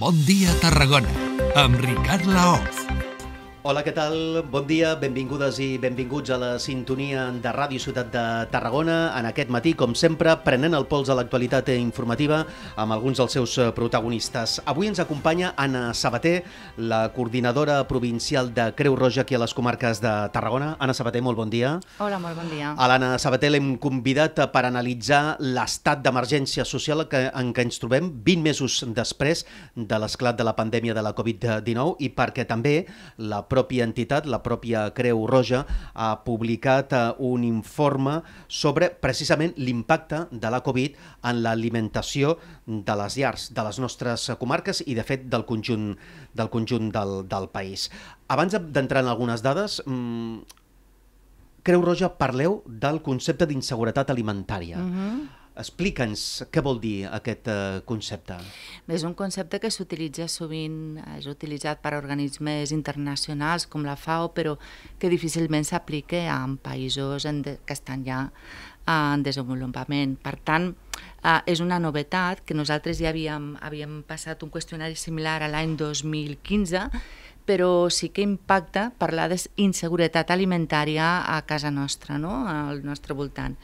Bon dia, Tarragona, amb Ricard Laoz. Hola, què tal? Bon dia, benvingudes i benvinguts a la sintonia de Ràdio Ciutat de Tarragona. En aquest matí, com sempre, prenent el pols a l'actualitat informativa amb alguns dels seus eh, protagonistes. Avui ens acompanya Anna Sabater, la coordinadora provincial de Creu Roja aquí a les comarques de Tarragona. Anna Sabater, molt bon dia. Hola, molt bon dia. A l'Anna Sabater l'hem convidat per analitzar l'estat d'emergència social que, en què ens trobem 20 mesos després de l'esclat de la pandèmia de la Covid-19 i perquè també la pròpia entitat, la pròpia Creu Roja, ha publicat eh, un informe sobre precisament l'impacte de la Covid en l'alimentació de les llars de les nostres comarques i, de fet, del conjunt del, conjunt del, del país. Abans d'entrar en algunes dades, mmm, Creu Roja, parleu del concepte d'inseguretat alimentària. Uh -huh. Explica'ns què vol dir aquest eh, concepte. És un concepte que s'utilitza sovint, és utilitzat per organismes internacionals com la FAO, però que difícilment s'aplica en països en que estan ja en desenvolupament. Per tant, eh, és una novetat que nosaltres ja havíem, havíem passat un qüestionari similar a l'any 2015 però sí que impacta parlar d'inseguretat alimentària a casa nostra, no? al nostre voltant.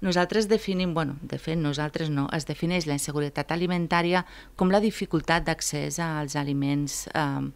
Nosaltres definim, bueno, de fet nosaltres no, es defineix la inseguretat alimentària com la dificultat d'accés als aliments eh,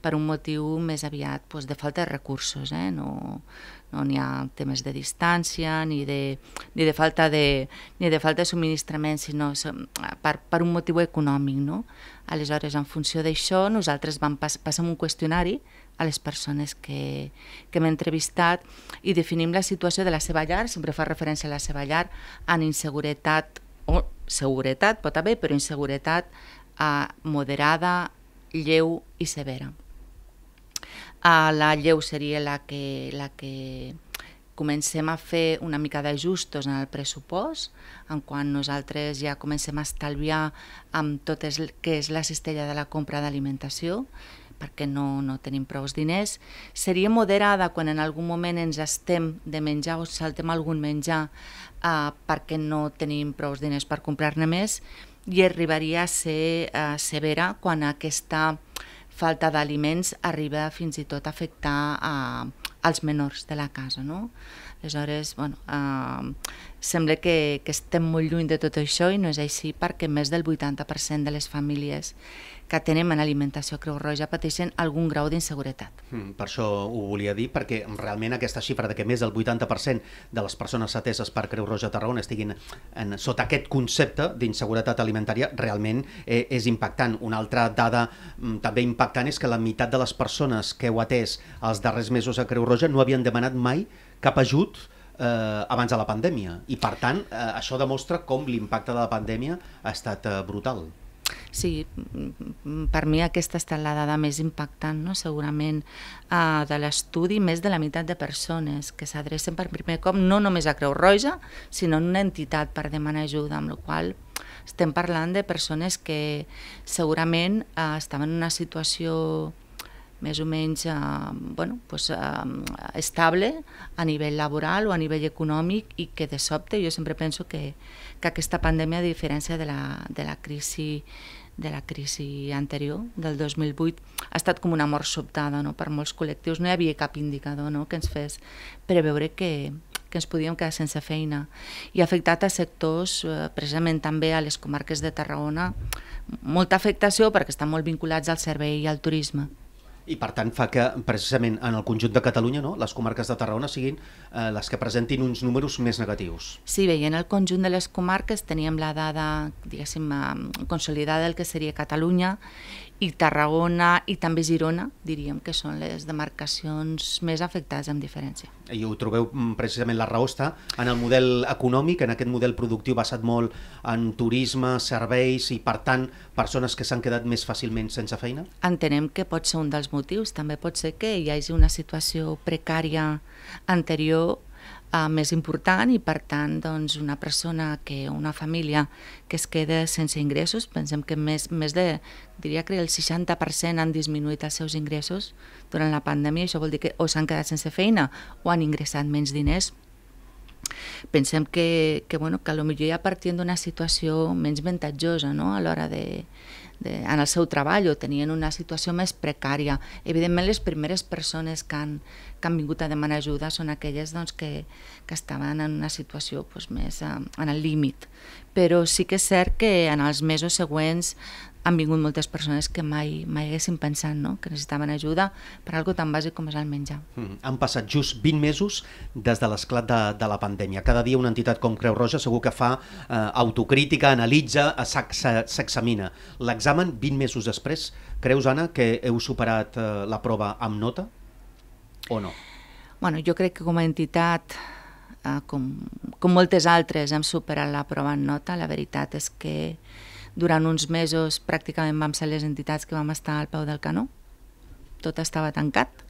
per un motiu més aviat doncs, de falta de recursos, eh? no, no n'hi ha temes de distància ni de, ni de falta de, ni de falta de subministrament, sinó per, per un motiu econòmic. No? Aleshores, en funció d'això, nosaltres vam pas, passar un qüestionari a les persones que, que hem entrevistat i definim la situació de la seva llar, sempre fa referència a la seva llar, en inseguretat o seguretat, pot haver, però inseguretat eh, moderada, lleu i severa. Uh, la lleu seria la que, la que comencem a fer una mica d'ajustos en el pressupost, en quan nosaltres ja comencem a estalviar amb tot el que és la cistella de la compra d'alimentació, perquè no, no tenim prous diners. Seria moderada quan en algun moment ens estem de menjar o saltem algun menjar uh, perquè no tenim prous diners per comprar-ne més, i arribaria a ser uh, severa quan aquesta falta d'aliments arriba fins i tot a afectar a, als menors de la casa. No? Aleshores, bueno, eh, sembla que, que estem molt lluny de tot això i no és així perquè més del 80% de les famílies que tenem en alimentació Creu Roja pateixen algun grau d'inseguretat. Mm, per això ho volia dir, perquè realment aquesta xifra de que més del 80% de les persones ateses per Creu Roja Tarragona estiguin en, sota aquest concepte d'inseguretat alimentària realment eh, és impactant. Una altra dada mm, també impactant és que la meitat de les persones que heu atès els darrers mesos a Creu Roja no havien demanat mai cap ajut eh, abans de la pandèmia i per tant eh, això demostra com l'impacte de la pandèmia ha estat eh, brutal. Sí, per mi aquesta ha estat la dada més impactant, no? segurament, uh, de l'estudi, més de la meitat de persones que s'adrecen per primer cop no només a Creu Roja, sinó a una entitat per demanar ajuda, amb la qual estem parlant de persones que segurament uh, estaven en una situació més o menys eh, bueno, pues, eh, estable a nivell laboral o a nivell econòmic i que de sobte jo sempre penso que, que aquesta pandèmia, a diferència de la, de la crisi de la crisi anterior, del 2008, ha estat com una mort sobtada no? per molts col·lectius. No hi havia cap indicador no? que ens fes preveure que, que ens podíem quedar sense feina. I ha afectat a sectors, eh, precisament també a les comarques de Tarragona, molta afectació perquè estan molt vinculats al servei i al turisme. I per tant fa que precisament en el conjunt de Catalunya no, les comarques de Tarragona siguin eh, les que presentin uns números més negatius. Sí, veient el conjunt de les comarques teníem la dada diguéssim eh, consolidada del que seria Catalunya i Tarragona i també Girona, diríem que són les demarcacions més afectades amb diferència. I ho trobeu mm, precisament la raó està en el model econòmic, en aquest model productiu basat molt en turisme, serveis i per tant persones que s'han quedat més fàcilment sense feina? Entenem que pot ser un dels motius, també pot ser que hi hagi una situació precària anterior uh, més important i per tant doncs, una persona que una família que es queda sense ingressos, pensem que més, més de, diria que el 60% han disminuït els seus ingressos durant la pandèmia, això vol dir que o s'han quedat sense feina o han ingressat menys diners, pensem que, que, bueno, que potser ja partint d'una situació menys avantatjosa no? a l'hora de, de, en el seu treball o tenien una situació més precària. Evidentment, les primeres persones que han, que han vingut a demanar ajuda són aquelles doncs, que, que estaven en una situació doncs, més eh, en el límit. Però sí que és cert que en els mesos següents han vingut moltes persones que mai, mai haguessin pensat no? que necessitaven ajuda per algo tan bàsic com és el menjar. Mm. Han passat just 20 mesos des de l'esclat de, de la pandèmia. Cada dia una entitat com Creu Roja segur que fa eh, autocrítica, analitza, s'examina. L'examen, 20 mesos després, creus, Anna, que heu superat eh, la prova amb nota o no? Bueno, jo crec que com a entitat eh, com, com moltes altres hem superat la prova en nota, la veritat és que durant uns mesos pràcticament vam ser les entitats que vam estar al peu del canó, tot estava tancat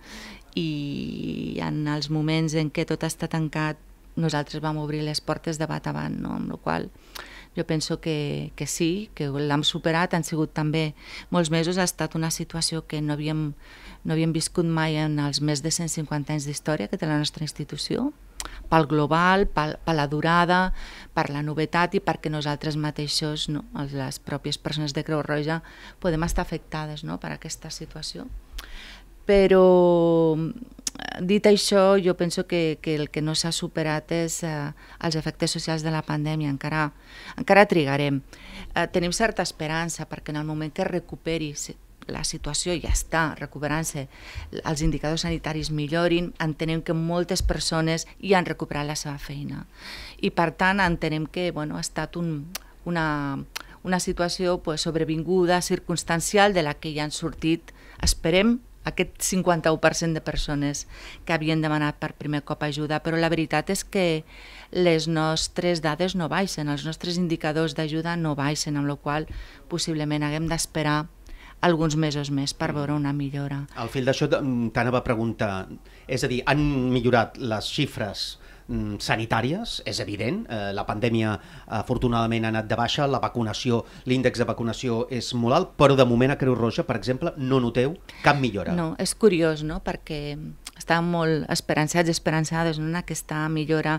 i en els moments en què tot està tancat nosaltres vam obrir les portes de bat avant, no? amb la qual jo penso que, que sí, que l'hem superat, han sigut també molts mesos, ha estat una situació que no havíem, no havíem viscut mai en els més de 150 anys d'història que té la nostra institució, pel global, pel, per la durada, per la novetat i perquè nosaltres mateixos, no, les pròpies persones de Creu Roja, podem estar afectades no, per aquesta situació. Però dit això, jo penso que, que el que no s'ha superat és eh, els efectes socials de la pandèmia, encara, encara trigarem. Eh, tenim certa esperança perquè en el moment que recuperi la situació ja està recuperant-se, els indicadors sanitaris millorin, entenem que moltes persones ja han recuperat la seva feina. I per tant entenem que bueno, ha estat un, una, una situació pues, sobrevinguda, circumstancial, de la que ja han sortit, esperem, aquest 51% de persones que havien demanat per primer cop ajuda, però la veritat és que les nostres dades no baixen, els nostres indicadors d'ajuda no baixen, amb la qual possiblement haguem d'esperar alguns mesos més per veure una millora. Al fil d'això t'anava a preguntar, és a dir, han millorat les xifres mm, sanitàries, és evident, eh, la pandèmia afortunadament ha anat de baixa, la vacunació, l'índex de vacunació és molt alt, però de moment a Creu Roja, per exemple, no noteu cap millora. No, és curiós, no?, perquè estàvem molt esperançats i esperançades en aquesta millora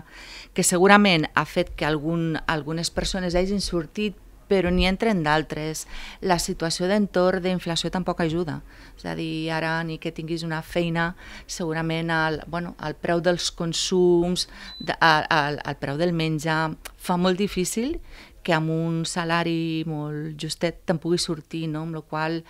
que segurament ha fet que algun, algunes persones hagin sortit però n'hi entren d'altres. La situació d'entorn d'inflació tampoc ajuda. És a dir, ara ni que tinguis una feina, segurament el, bueno, el preu dels consums, el, el, el preu del menjar, fa molt difícil que amb un salari molt justet te'n pugui sortir, no? amb la qual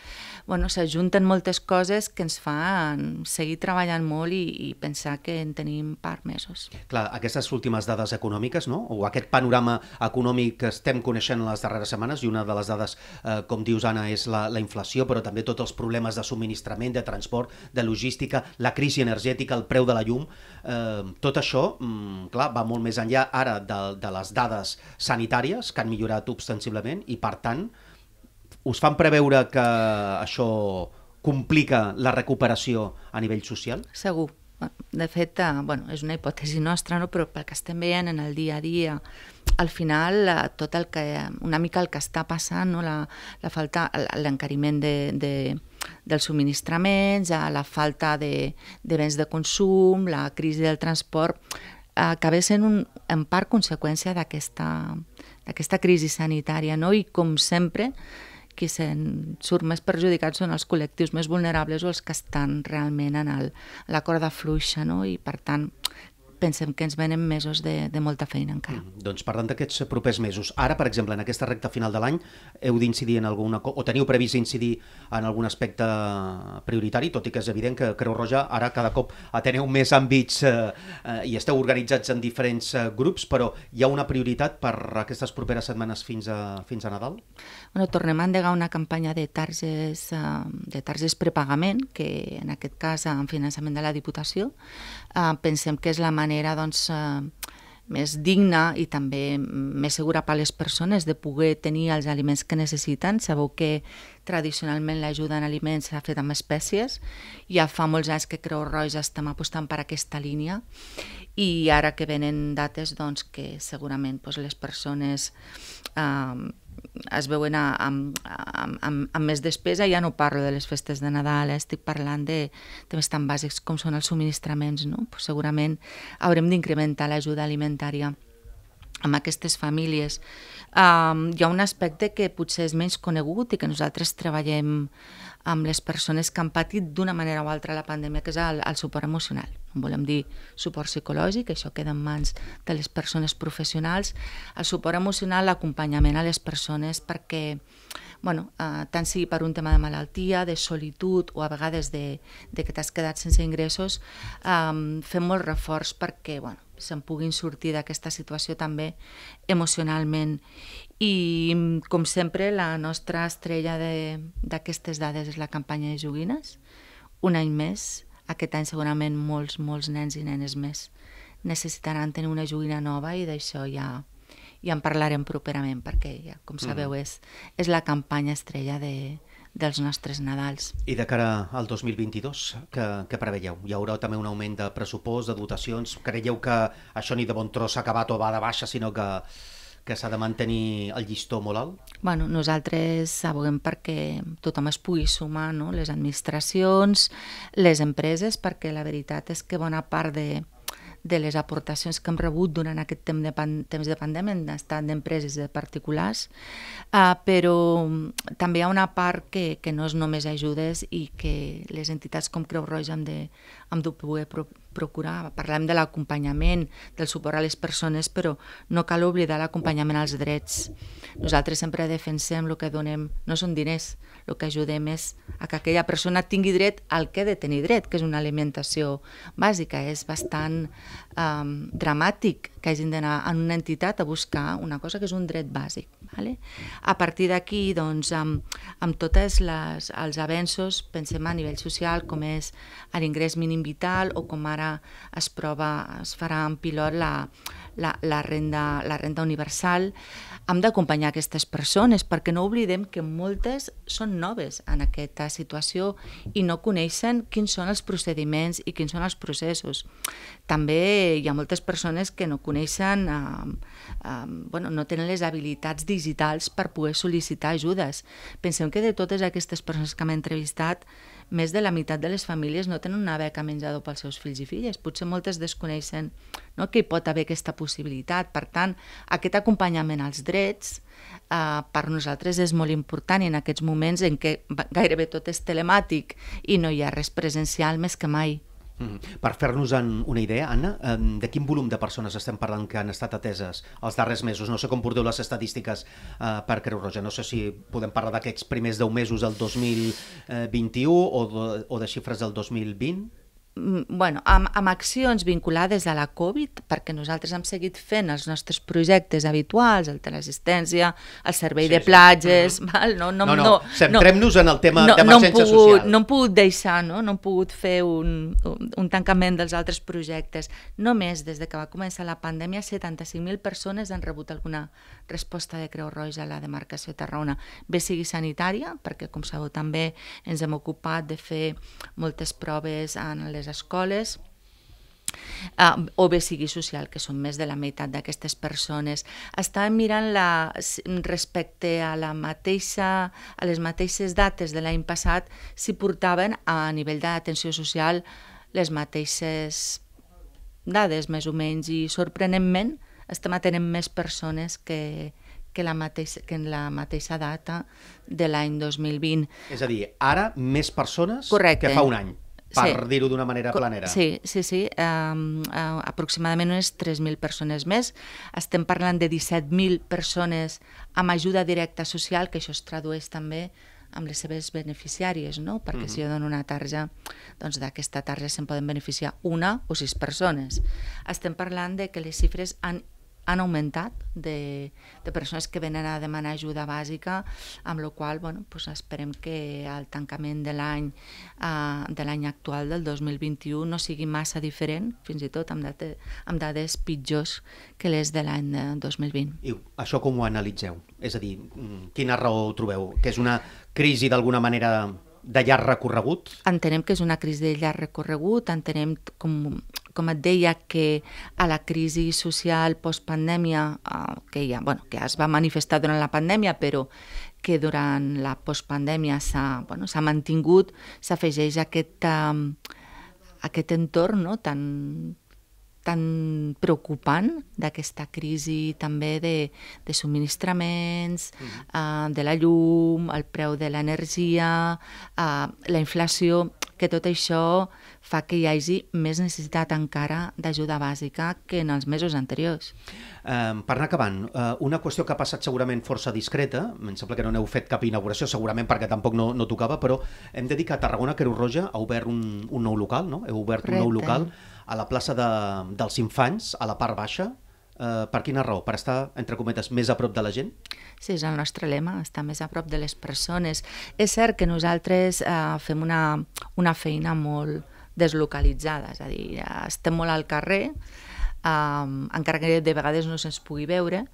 bueno, s'ajunten moltes coses que ens fan seguir treballant molt i, i pensar que en tenim per mesos. Clar, aquestes últimes dades econòmiques, no? o aquest panorama econòmic que estem coneixent en les darreres setmanes, i una de les dades, eh, com dius Anna, és la, la inflació, però també tots els problemes de subministrament, de transport, de logística, la crisi energètica, el preu de la llum, eh, tot això, mm, clar, va molt més enllà ara de, de les dades sanitàries, que han millorat ostensiblement i, per tant, us fan preveure que això complica la recuperació a nivell social? Segur. De fet, eh, bueno, és una hipòtesi nostra, no? però pel que estem veient en el dia a dia, al final eh, tot el que, una mica el que està passant, no? la, la falta, l'encariment de, de, dels subministraments, la falta de, de béns de consum, la crisi del transport, acaba sent un, en part conseqüència d'aquesta crisi sanitària, no? i com sempre qui se'n surt més perjudicat són els col·lectius més vulnerables o els que estan realment en el, la corda fluixa, no? i per tant pensem que ens venen mesos de, de molta feina encara. Mm, doncs parlant d'aquests propers mesos, ara, per exemple, en aquesta recta final de l'any, heu d'incidir en alguna cosa, o teniu previst incidir en algun aspecte prioritari, tot i que és evident que Creu Roja ara cada cop ateneu més àmbits eh, eh, i esteu organitzats en diferents eh, grups, però hi ha una prioritat per aquestes properes setmanes fins a, fins a Nadal? Bueno, tornem a endegar una campanya de targes, eh, de targes prepagament, que en aquest cas amb finançament de la Diputació. Eh, pensem que és la manera manera doncs, eh, més digna i també més segura per a les persones de poder tenir els aliments que necessiten. Sabeu que tradicionalment l'ajuda en aliments s'ha fet amb espècies. Ja fa molts anys que Creu Roja estem apostant per aquesta línia i ara que venen dates doncs, que segurament doncs, les persones eh, es veuen a, amb, amb, amb, amb més despesa, ja no parlo de les festes de Nadal, eh? estic parlant de temes tan bàsics com són els subministraments. No? Pues segurament haurem d'incrementar l'ajuda alimentària amb aquestes famílies. Um, hi ha un aspecte que potser és menys conegut i que nosaltres treballem amb les persones que han patit d'una manera o altra la pandèmia, que és el, el suport emocional. Volem dir suport psicològic, això queda en mans de les persones professionals. El suport emocional, l'acompanyament a les persones perquè bueno, eh, tant sigui per un tema de malaltia, de solitud o a vegades de, de que t'has quedat sense ingressos, eh, fem molt reforç perquè bueno, se'n puguin sortir d'aquesta situació també emocionalment. I, com sempre, la nostra estrella d'aquestes dades és la campanya de joguines. Un any més, aquest any segurament molts, molts nens i nenes més necessitaran tenir una joguina nova i d'això ja i en parlarem properament perquè, ja, com sabeu, mm. és, és la campanya estrella de, dels nostres Nadals. I de cara al 2022, què, què preveieu? Hi haurà també un augment de pressupost, de dotacions? Creieu que això ni de bon tros s'ha acabat o va de baixa, sinó que que s'ha de mantenir el llistó molt alt? Bueno, nosaltres aboguem perquè tothom es pugui sumar, no? les administracions, les empreses, perquè la veritat és que bona part de, de les aportacions que hem rebut durant aquest temps de, pan temps de pandèmia han estat d'empreses de particulars, uh, però mm, també hi ha una part que, que no és només ajudes i que les entitats com Creu Roja hem de, hem de poder pro procurar. Parlem de l'acompanyament, del suport a les persones, però no cal oblidar l'acompanyament als drets. Nosaltres sempre defensem el que donem, no són diners, el que ajudem és a que aquella persona tingui dret al que ha de tenir dret, que és una alimentació bàsica. És bastant um, dramàtic que hagin d'anar a una entitat a buscar una cosa que és un dret bàsic. Vale? A partir d'aquí, doncs, amb, amb tots els avenços, pensem a nivell social, com és l'ingrés mínim vital o com ara es prova, es farà en pilot la, la, la, renda, la renda universal, hem d'acompanyar aquestes persones perquè no oblidem que moltes són noves en aquesta situació i no coneixen quins són els procediments i quins són els processos. També hi ha moltes persones que no coneixen, eh, eh, bueno, no tenen les habilitats digitals per poder sol·licitar ajudes. Pensem que de totes aquestes persones que hem entrevistat, més de la meitat de les famílies no tenen una beca menjador pels seus fills i filles. Potser moltes desconeixen no, que hi pot haver aquesta possibilitat. Per tant, aquest acompanyament als drets eh, per nosaltres és molt important en aquests moments en què gairebé tot és telemàtic i no hi ha res presencial més que mai. Mm. Per fer-nos una idea, Anna, de quin volum de persones estem parlant que han estat ateses els darrers mesos? No sé com porteu les estadístiques uh, per Creu Roja, no sé si podem parlar d'aquests primers 10 mesos del 2021 o de, o de xifres del 2020? Bueno, amb, amb accions vinculades a la Covid, perquè nosaltres hem seguit fent els nostres projectes habituals, el teleassistència, el servei sí, de platges... Sí. Val? No, no, no, no, no centrem-nos no, en el tema no, d'emergència no social. No hem pogut deixar, no? no hem pogut fer un, un, un tancament dels altres projectes. Només des de que va començar la pandèmia, 75.000 persones han rebut alguna resposta de Creu Roja a la demarcació de Tarragona, bé sigui sanitària, perquè com sabeu també ens hem ocupat de fer moltes proves en les les escoles, Uh, o bé sigui social, que són més de la meitat d'aquestes persones. Estàvem mirant la, respecte a, la mateixa, a les mateixes dates de l'any passat si portaven a nivell d'atenció social les mateixes dades, més o menys, i sorprenentment estem atenent més persones que, que, la mateixa, que en la mateixa data de l'any 2020. És a dir, ara més persones Correcte. que fa un any per sí. dir-ho d'una manera planera. Sí, sí, sí. Um, uh, aproximadament unes 3.000 persones més. Estem parlant de 17.000 persones amb ajuda directa social, que això es tradueix també amb les seves beneficiàries, no? Perquè mm -hmm. si jo dono una tarja, doncs d'aquesta tarja se'n poden beneficiar una o sis persones. Estem parlant de que les xifres han han augmentat de, de persones que venen a demanar ajuda bàsica, amb la qual bueno, pues esperem que el tancament de l'any uh, de l'any actual, del 2021, no sigui massa diferent, fins i tot amb, date, amb dades pitjors que les de l'any 2020. I això com ho analitzeu? És a dir, mm, quina raó trobeu? Que és una crisi d'alguna manera de llarg recorregut? Entenem que és una crisi de llarg recorregut, entenem, com, com et deia, que a la crisi social postpandèmia, eh, que, ja, bueno, que es va manifestar durant la pandèmia, però que durant la postpandèmia s'ha bueno, mantingut, s'afegeix aquest, eh, aquest entorn no? tan, tan preocupant d'aquesta crisi també de, de subministraments, mm -hmm. uh, de la llum, el preu de l'energia, uh, la inflació, que tot això fa que hi hagi més necessitat encara d'ajuda bàsica que en els mesos anteriors. Um, per anar acabant, uh, una qüestió que ha passat segurament força discreta, em sembla que no n'heu fet cap inauguració, segurament perquè tampoc no, no tocava, però hem de dir que a Tarragona Creu Roja ha obert un, un nou local, no? Heu obert Correcte. un nou local a la plaça de, dels Infants, a la part baixa. Uh, per quina raó? Per estar, entre cometes, més a prop de la gent? Sí, és el nostre lema, estar més a prop de les persones. És cert que nosaltres uh, fem una, una feina molt deslocalitzada, és a dir, estem molt al carrer, um, encara que de vegades no se'ns pugui veure,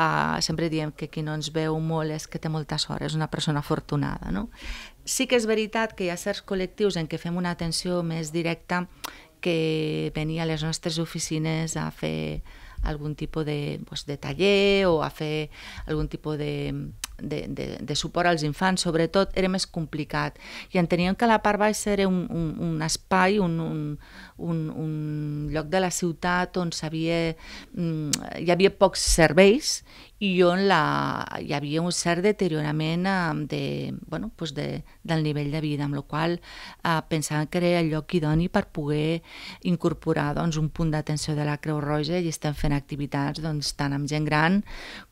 uh, sempre diem que qui no ens veu molt és que té molta sort, és una persona afortunada. No? Sí que és veritat que hi ha certs col·lectius en què fem una atenció més directa que venia a les nostres oficines a fer algun tipus de, pues, de taller o a fer algun tipus de, de, de, de suport als infants, sobretot era més complicat. I enteníem que la part baixa era un, un, un espai, un, un, un, un lloc de la ciutat on sabia, mm, hi havia pocs serveis i on la, hi havia un cert deteriorament eh, de, bueno, pues de, del nivell de vida, amb la qual eh, pensàvem que era el lloc idoni per poder incorporar doncs, un punt d'atenció de la Creu Roja i estem fent activitats doncs, tant amb gent gran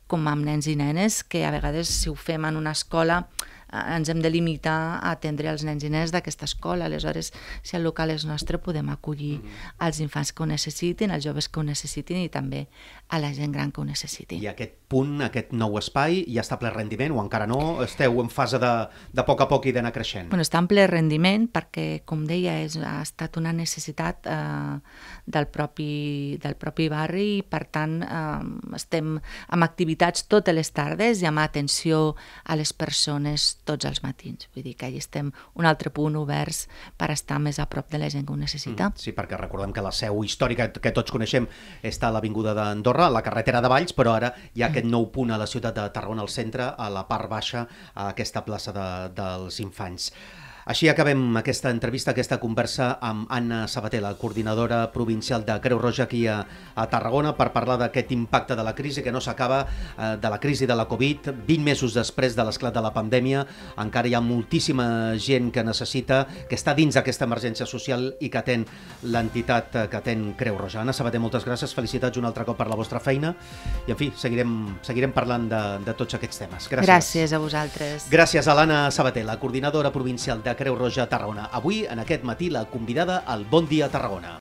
com amb nens i nenes, que a vegades si ho fem en una escola ens hem de limitar a atendre els nens i nenes d'aquesta escola. Aleshores, si el local és nostre, podem acollir mm -hmm. els infants que ho necessitin, els joves que ho necessitin i també a la gent gran que ho necessiti. I aquest punt, aquest nou espai, ja està ple rendiment o encara no? Esteu en fase de, de poc a poc i d'anar creixent? Bueno, està en ple rendiment perquè, com deia, és, ha estat una necessitat eh, del, propi, del propi barri i, per tant, eh, estem amb activitats totes les tardes i amb atenció a les persones tots els matins. Vull dir que allà estem un altre punt oberts per estar més a prop de la gent que ho necessita. Mm, sí, perquè recordem que la seu històrica que tots coneixem està a l'Avinguda d'Andorra, a la carretera de Valls, però ara hi ha mm. aquest nou punt a la ciutat de Tarragona al centre, a la part baixa, a aquesta plaça de, dels infants. Així acabem aquesta entrevista, aquesta conversa amb Anna Sabater, la coordinadora provincial de Creu Roja aquí a, a Tarragona per parlar d'aquest impacte de la crisi que no s'acaba, eh, de la crisi de la Covid. 20 mesos després de l'esclat de la pandèmia, encara hi ha moltíssima gent que necessita, que està dins d'aquesta emergència social i que atén l'entitat que atén Creu Roja. Anna Sabater, moltes gràcies, felicitats un altre cop per la vostra feina i, en fi, seguirem, seguirem parlant de, de tots aquests temes. Gràcies. Gràcies a vosaltres. Gràcies a l'Anna Sabater, la coordinadora provincial de Creu Roja Tarragona. Avui, en aquest matí, la convidada al Bon Dia Tarragona.